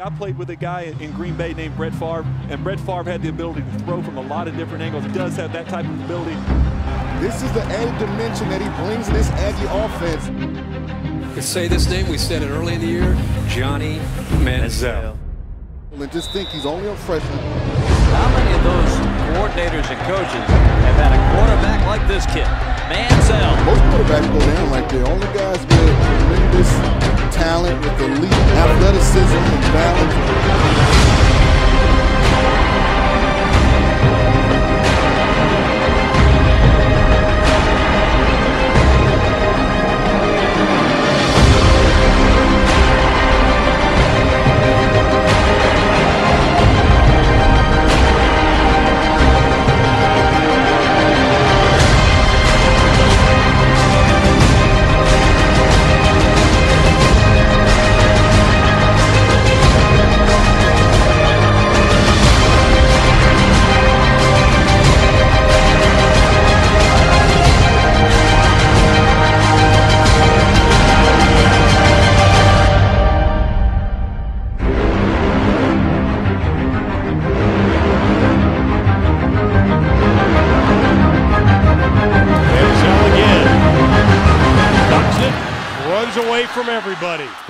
I played with a guy in Green Bay named Brett Favre, and Brett Favre had the ability to throw from a lot of different angles. He does have that type of ability. This is the added dimension that he brings in this Aggie offense. To say this name, we said it early in the year, Johnny Manziel. And just think he's only a freshman. How many of those coordinators and coaches have had a quarterback like this kid? Manziel. Most quarterbacks go down like that. Only guys with tremendous talent, with elite away from everybody.